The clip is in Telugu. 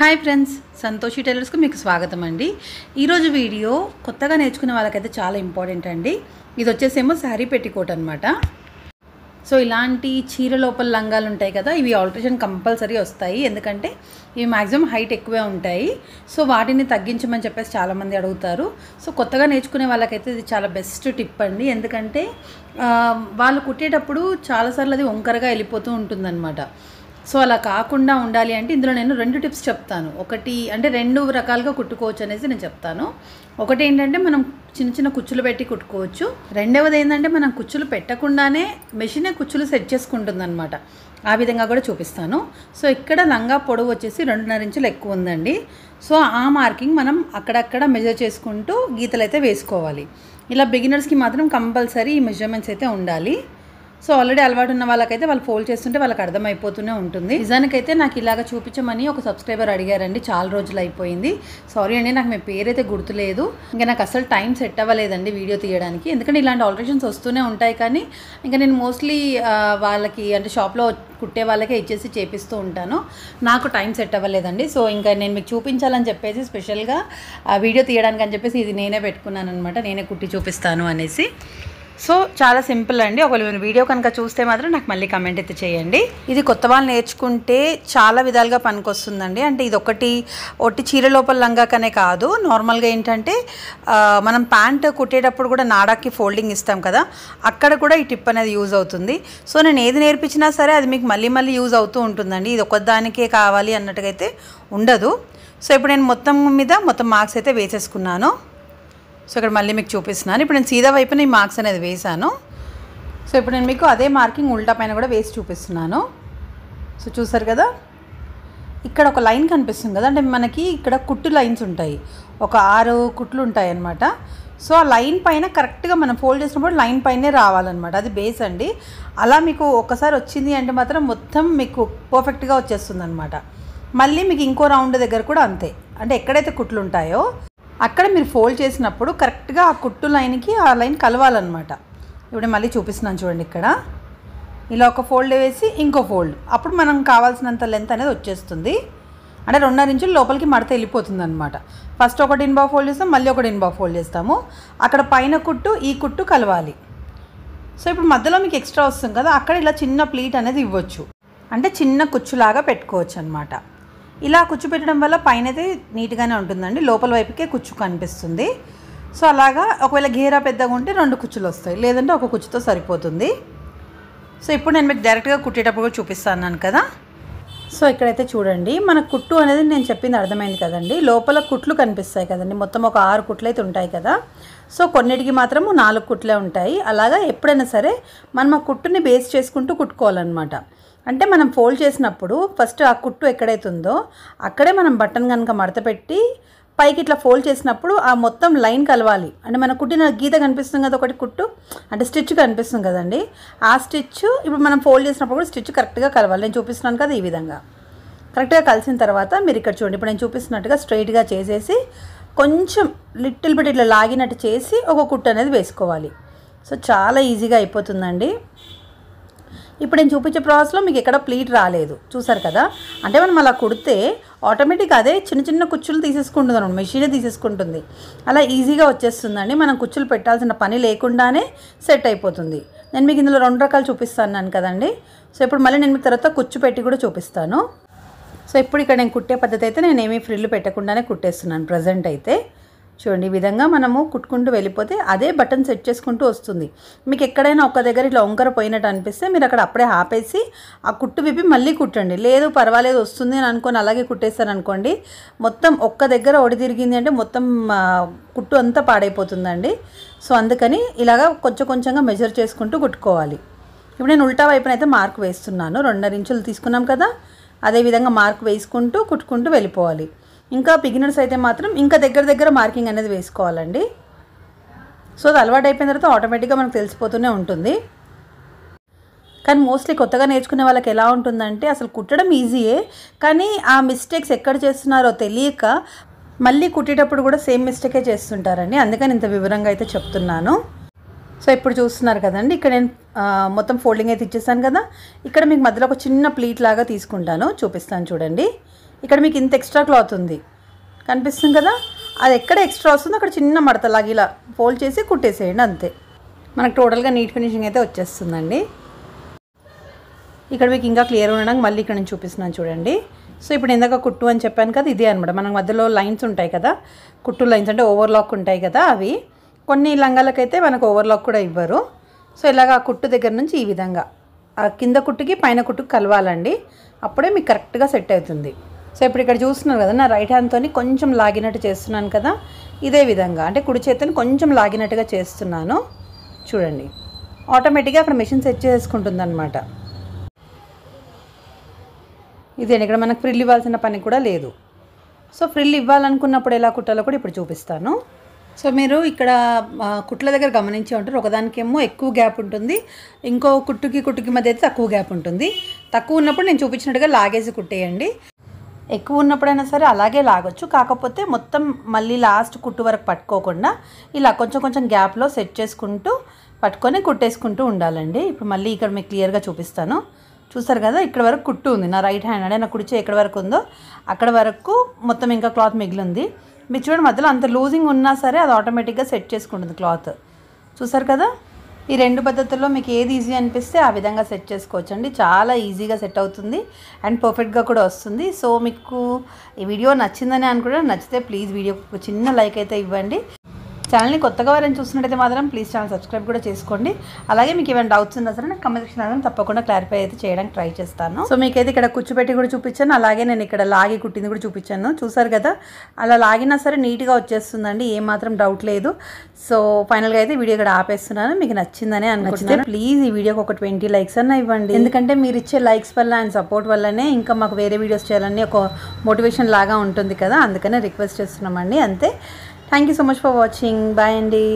హాయ్ ఫ్రెండ్స్ సంతోషి టైలర్స్కి మీకు స్వాగతం అండి. ఈరోజు వీడియో కొత్తగా నేర్చుకునే వాళ్ళకైతే చాలా ఇంపార్టెంట్ అండి. ఇది వచ్చేసేమో శారీ పెట్టికోట్ అనమాట సో ఇలాంటి చీర లోపల లంగాలు ఉంటాయి కదా ఇవి ఆల్ట్రేషన్ కంపల్సరీ వస్తాయి. ఎందుకంటే ఇవి మ్యాక్సిమం హైట్ ఎక్కువే ఉంటాయి. సో వాటిని తగ్గించమని చెప్పేసి చాలామంది అడుగుతారు. సో కొత్తగా నేర్చుకునే వాళ్ళకైతే ఇది చాలా బెస్ట్ టిప్ అండి. ఎందుకంటే వాళ్ళు కుట్టేటప్పుడు చాలాసార్లు అది వంకరగా వెళ్ళిపోతూ ఉంటుందన్నమాట. సో అలా కాకుండా ఉండాలి అంటే ఇందులో నేను రెండు టిప్స్ చెప్తాను. ఒకటి అంటే రెండు రకాలుగా కుట్టుకోవచ్చు అనేసి నేను చెప్తాను. ఒకటి ఏంటంటే మనం చిన్న చిన్న కుచ్చులు పెట్టి కుట్టుకోవచ్చు. రెండవది ఏంటంటే మనం కుచ్చులు పెట్టకుండానే మెషినే కుచ్చులు సెట్ చేసుకుంటుంది అనమాట ఆ విధంగా కూడా చూపిస్తాను. సో ఇక్కడ లంగా పొడవు వచ్చేసి రెండున్నర ఇంచులు ఎక్కువ ఉందండి. సో ఆ మార్కింగ్ మనం అక్కడక్కడ మెజర్ చేసుకుంటూ గీతలు అయితే వేసుకోవాలి. ఇలా బిగినర్స్కి మాత్రం కంపల్సరీ ఈ మెజర్మెంట్స్ అయితే ఉండాలి. సో ఆల్రెడీ అలవాటు ఉన్న వాళ్ళకైతే వాళ్ళు ఫోల్డ్ చేస్తుంటే వాళ్ళకి అర్థమైపోతూనే ఉంటుంది. నిజానికైతే నాకు ఇలాగ చూపించమని ఒక సబ్స్క్రైబర్ అడిగారండి. చాలా రోజులు అయిపోయింది. సారీ అండి నాకు మీ పేరైతే గుర్తులేదు. ఇంకా నాకు అసలు టైం సెట్ అవ్వలేదండి వీడియో తీయడానికి. ఎందుకంటే ఇలాంటి ఆల్టరేషన్స్ వస్తూనే ఉంటాయి కానీ ఇంకా నేను మోస్ట్లీ వాళ్ళకి అంటే షాప్లో కుట్టే వాళ్ళకే ఇచ్చేసి చేపిస్తూ ఉంటాను. నాకు టైం సెట్ అవ్వలేదండి. సో ఇంకా నేను మీకు చూపించాలని చెప్పేసి స్పెషల్గా వీడియో తీయడానికి అని చెప్పేసి ఇది నేనే పెట్టుకున్నాను అనమాట నేనే కుట్టి చూపిస్తాను అనేసి. సో చాలా సింపుల్ అండి. ఒకవేళ మీరు వీడియో కనుక చూస్తే మాత్రం నాకు మళ్ళీ కమెంట్ అయితే చేయండి. ఇది కొత్త వాళ్ళు నేర్చుకుంటే చాలా విధాలుగా పనికొస్తుందండి. అంటే ఇది ఒకటి ఒట్టి చీర లోపల లంగాకనే కాదు. నార్మల్గా ఏంటంటే మనం ప్యాంట్ కుట్టేటప్పుడు కూడా నాడాకి ఫోల్డింగ్ ఇస్తాం కదా. అక్కడ కూడా ఈ టిప్ అనేది యూజ్ అవుతుంది. సో నేను ఏది నేర్పించినా సరే అది మీకు మళ్ళీ మళ్ళీ యూజ్ అవుతూ ఉంటుందండి. ఇది ఒకదానికే కావాలి అన్నట్టుగా అయితే ఉండదు. సో ఇప్పుడు నేను మొత్తం మీద మొత్తం మార్క్స్ అయితే వేసేసుకున్నాను. సో ఇక్కడ మళ్ళీ మీకు చూపిస్తున్నాను. ఇప్పుడు నేను సీదా వైపున ఈ మార్క్స్ అనేది వేశాను. సో ఇప్పుడు నేను మీకు అదే మార్కింగ్ ఉల్టా పైన కూడా వేసి చూపిస్తున్నాను. సో చూసారు కదా? ఇక్కడ ఒక లైన్ కనిపిస్తుంది కదా? అంటే మనకి ఇక్కడ కుట్టు లైన్స్ ఉంటాయి. ఒక ఆరు కుట్లు ఉంటాయి అన్నమాట సో ఆ లైన్ పైన కరెక్ట్గా మనం ఫోల్డ్ చేసినప్పుడు లైన్ పైనే రావాలన్నమాట. అది బేస్ అండి. అలా మీకు ఒకసారి వచ్చింది అంటే మాత్రం మొత్తం మీకు పర్ఫెక్ట్గా వచ్చేస్తుంది అనమాట మళ్ళీ మీకు ఇంకో రౌండ్ దగ్గర కూడా అంతే. అంటే ఎక్కడైతే కుట్లు ఉంటాయో అక్కడ మీరు ఫోల్డ్ చేసినప్పుడు కరెక్ట్గా ఆ కుట్టు లైన్కి ఆ లైన్ కలవాలన్నమాట. ఇప్పుడు మళ్ళీ చూపిస్తున్నాను చూడండి ఇక్కడ. ఇలా ఒక ఫోల్డ్ వేసి ఇంకో ఫోల్డ్. అప్పుడు మనం కావాల్సినంత లెంత్ అనేది వచ్చేస్తుంది. అంటే రెండున్నర ఇంచులు లోపలికి మడత వెళ్ళిపోతుంది అనమాట ఫస్ట్ ఒకటి ఇన్బా ఫోల్డ్ చేస్తాం మళ్ళీ ఒకటి ఇన్బా ఫోల్డ్ చేస్తాము. అక్కడ పైన కుట్టు ఈ కుట్టు కలవాలి. సో ఇప్పుడు మధ్యలో మీకు ఎక్స్ట్రా వస్తుంది కదా అక్కడ ఇలా చిన్న ప్లీట్ అనేది ఇవ్వచ్చు. అంటే చిన్న కుచ్చులాగా పెట్టుకోవచ్చు అనమాట ఇలా కుచ్చు పెట్టడం వల్ల పైన అయితే నీట్గానే ఉంటుందండి లోపల వైపుకే కుచ్చు కనిపిస్తుంది. సో అలాగా ఒకవేళ గేరా పెద్దగా ఉంటే రెండు కుచ్చులు వస్తాయి లేదంటే ఒక కుచ్చుతో సరిపోతుంది. సో ఇప్పుడు నేను మీకు డైరెక్ట్గా కుట్టేటప్పుడు కూడా చూపిస్తాను కదా. సో ఇక్కడైతే చూడండి మన కుట్టు అనేది నేను చెప్పింది అర్థమైంది కదండి. లోపల కుట్లు కనిపిస్తాయి కదండి మొత్తం ఒక ఆరు కుట్లు అయితే ఉంటాయి కదా. సో కొన్నిటికి మాత్రము నాలుగు కుట్లే ఉంటాయి. అలాగా ఎప్పుడైనా సరే మనం ఆ కుట్టుని బేస్ చేసుకుంటూ కుట్టుకోవాలన్నమాట. అంటే మనం ఫోల్డ్ చేసినప్పుడు ఫస్ట్ ఆ కుట్టు ఎక్కడైతే ఉందో అక్కడే మనం బటన్ కనుక మడత పెట్టి పైకి ఇట్లా ఫోల్డ్ చేసినప్పుడు ఆ మొత్తం లైన్ కలవాలి. అంటే మన కుట్టిన గీత కనిపిస్తుంది కదా ఒకటి కుట్టు అంటే స్టిచ్ కనిపిస్తుంది కదండి. ఆ స్టిచ్ ఇప్పుడు మనం ఫోల్డ్ చేసినప్పుడు స్టిచ్ కరెక్ట్గా కలవాలి. నేను చూపిస్తున్నాను కదా ఈ విధంగా. కరెక్ట్గా కలిసిన తర్వాత మీరు ఇక్కడ చూడండి. ఇప్పుడు నేను చూపిస్తున్నట్టుగా స్ట్రైట్గా చేసేసి కొంచెం లిటిల్ బిట్ ఇట్లా లాగినట్టు చేసి ఒక కుట్టు అనేది వేసుకోవాలి. సో చాలా ఈజీగా అయిపోతుందండి. ఇప్పుడు నేను చూపించే ప్రాసెస్లో మీకు ఎక్కడ ప్లీట్ రాలేదు. చూసారు కదా? అంటే మనం అలా కుడితే ఆటోమేటిక్ అదే చిన్న చిన్న కుచ్చులు తీసేసుకుంటుంది అనమాట. మెషినే తీసేసుకుంటుంది. అలా ఈజీగా వచ్చేస్తుందండి. మనం కుచ్చులు పెట్టాల్సిన పని లేకుండానే సెట్ అయిపోతుంది. నేను మీకు ఇందులో రెండు రకాలు చూపిస్తాను కదండి. సో ఇప్పుడు మళ్ళీ నేను మీకు తర్వాత కుచ్చు పెట్టి కూడా చూపిస్తాను. సో ఇప్పుడు ఇక్కడ నేను కుట్టే పద్ధతి అయితే నేను ఏమీ ఫ్రిల్లు పెట్టకుండానే కుట్టేస్తున్నాను. ప్రజెంట్ అయితే. చూడండి ఈ విధంగా మనము కుట్టుకుంటూ వెళ్ళిపోతే అదే బటన్ సెట్ చేసుకుంటూ వస్తుంది. మీకు ఎక్కడైనా ఒక దగ్గర ఇట్లా వంకర పోయినట్టు అనిపిస్తే మీరు అక్కడ అప్పుడే ఆపేసి ఆ కుట్టు విప్పి మళ్ళీ కుట్టండి. లేదు పర్వాలేదు వస్తుంది అని అనుకొని అలాగే కుట్టేస్తాను అనుకోండి మొత్తం ఒక్క దగ్గర ఒడి తిరిగింది అంటే మొత్తం కుట్టు అంతా పాడైపోతుందండి. సో అందుకని ఇలాగా కొంచెం కొంచెంగా మెజర్ చేసుకుంటూ కుట్టుకోవాలి. ఇప్పుడు నేను ఉల్టా వైపున అయితే మార్క్ వేస్తున్నాను. రెండున్నర ఇంచులు తీసుకున్నాం కదా అదేవిధంగా మార్క్ వేసుకుంటూ కుట్టుకుంటూ వెళ్ళిపోవాలి. ఇంకా బిగినర్స్ అయితే మాత్రం ఇంకా దగ్గర దగ్గర మార్కింగ్ అనేది వేసుకోవాలండి. సో అది అలవాటు అయిపోయిన తర్వాత ఆటోమేటిక్గా మనకు తెలిసిపోతూనే ఉంటుంది. కానీ మోస్ట్లీ కొత్తగా నేర్చుకునే వాళ్ళకి ఎలా ఉంటుందంటే అసలు కుట్టడం ఈజీయే కానీ ఆ మిస్టేక్స్ ఎక్కడ చేస్తున్నారో తెలియక మళ్ళీ కుట్టేటప్పుడు కూడా సేమ్ మిస్టేకే చేస్తుంటారండి. అందుకని ఇంత వివరంగా అయితే చెప్తున్నాను. సో ఇప్పుడు చూస్తున్నారు కదండి ఇక్కడ నేను మొత్తం ఫోల్డింగ్ అయితే ఇచ్చేసాను కదా. ఇక్కడ మీకు మధ్యలో ఒక చిన్న ప్లీట్ లాగా తీసుకుంటాను చూపిస్తాను చూడండి. ఇక్కడ మీకు ఇంత ఎక్స్ట్రా క్లాత్ ఉంది. కనిపిస్తుంది కదా? అది ఎక్కడ ఎక్స్ట్రా వస్తుందో అక్కడ చిన్న మడతలాగా ఇలా ఫోల్డ్ చేసి కుట్టేసేయండి అంతే. మనకు టోటల్గా నీట్ ఫినిషింగ్ అయితే వచ్చేస్తుందండి. ఇక్కడ మీకు ఇంకా క్లియర్ ఉండడానికి మళ్ళీ ఇక్కడ నేను చూపిస్తున్నాను చూడండి. సో ఇప్పుడు ఇందాక కుట్టు అని చెప్పాను కదా ఇదే అనమాట మన మధ్యలో లైన్స్ ఉంటాయి కదా. కుట్టు లైన్స్ అంటే ఓవర్లాక్ ఉంటాయి కదా అవి. కొన్ని లంగాలకైతే మనకు ఓవర్లాక్ కూడా ఇవ్వరు. సో ఇలాగ ఆ కుట్టు దగ్గర నుంచి ఈ విధంగా. ఆ కింద కుట్టుకి పైన కుట్టుకి కలవాలండి. అప్పుడే మీకు కరెక్ట్గా సెట్ అవుతుంది. సో ఇప్పుడు ఇక్కడ చూస్తున్నారు కదా నా రైట్ హ్యాండ్తో కొంచెం లాగినట్టు చేస్తున్నాను కదా. ఇదే విధంగా అంటే కుడి చేతిని కొంచెం లాగినట్టుగా చేస్తున్నాను. చూడండి. ఆటోమేటిక్గా అక్కడ మెషిన్ సెట్ చేసుకుంటుంది అనమాట ఇదేంటి ఇక్కడ మనకు ఫ్రిల్ ఇవ్వాల్సిన పని కూడా లేదు. సో ఫ్రిల్ ఇవ్వాలనుకున్నప్పుడు ఎలా కుట్టాలో కూడా ఇప్పుడు చూపిస్తాను. సో మీరు ఇక్కడ కుట్ల దగ్గర గమనించి ఉంటారు. ఒకదానికేమో ఎక్కువ గ్యాప్ ఉంటుంది. ఇంకో కుట్టుకి కుట్టుకి మధ్య అయితే తక్కువ గ్యాప్ ఉంటుంది. తక్కువ ఉన్నప్పుడు నేను చూపించినట్టుగా లాగేసి కుట్టేయండి. ఎక్కువ ఉన్నప్పుడైనా సరే అలాగే లాగొచ్చు. కాకపోతే మొత్తం మళ్ళీ లాస్ట్ కుట్టు వరకు పట్టుకోకుండా ఇలా కొంచెం కొంచెం గ్యాప్లో సెట్ చేసుకుంటూ పట్టుకొని కుట్టేసుకుంటూ ఉండాలండి. ఇప్పుడు మళ్ళీ ఇక్కడ మీకు క్లియర్గా చూపిస్తాను. చూసారు కదా ఇక్కడ వరకు కుట్టు ఉంది. నా రైట్ హ్యాండ్ అంటే నా కుడిచే ఎక్కడ వరకు ఉందో అక్కడ వరకు మొత్తం ఇంకా క్లాత్ మిగిలింది. మీరు చూడండి మధ్యలో అంత లూజింగ్ ఉన్నా సరే అది ఆటోమేటిక్గా సెట్ చేసుకుంటుంది క్లాత్. చూసారు కదా? ఈ రెండు పద్ధతుల్లో మీకు ఏది ఈజీ అనిపిస్తే ఆ విధంగా సెట్ చేసుకోవచ్చు అండి చాలా ఈజీగా సెట్ అవుతుంది అండ్ పర్ఫెక్ట్గా కూడా వస్తుంది. సో మీకు ఈ వీడియో నచ్చిందని అనుకుంటే నచ్చితే ప్లీజ్ వీడియో ఒక చిన్న లైక్ అయితే ఇవ్వండి. ఛానల్ని కొత్తగా ఎవరైనా చూస్తున్నట్టయితే మాత్రం ప్లీజ్ ఛానల్ సబ్స్క్రైబ్ కూడా చేసుకోండి. అలాగే మీకు ఏమైనా డౌట్స్ ఉన్నా సరే నాకు కమెంట్ సెక్షన్ తప్పకుండా క్లారిఫై అయితే చేయడానికి ట్రై చేస్తాను. సో మీకైతే ఇక్కడ కూర్చోపెట్టి కూడా చూపించాను. అలాగే నేను ఇక్కడ లాగి కుట్టింది కూడా చూపించాను. చూసారు కదా? అలా లాగినా సరే నీట్గా వచ్చేస్తుందండి. ఏమాత్రం డౌట్ లేదు. సో ఫైనల్గా అయితే వీడియో ఇక్కడ ఆపేస్తున్నాను. మీకు నచ్చిందని అనుకుంటున్నాను. ప్లీజ్ ఈ వీడియోకి ఒక ట్వంటీ లైక్స్ అన్న ఇవ్వండి. ఎందుకంటే మీరు ఇచ్చే లైక్స్ వల్ల అండ్ సపోర్ట్ వల్లనే ఇంకా మాకు వేరే వీడియోస్ చేయాలని ఒక మోటివేషన్ లాగా ఉంటుంది కదా. అందుకనే రిక్వెస్ట్ చేస్తున్నామండి. అంతే. Thank you so much for watching bye అండి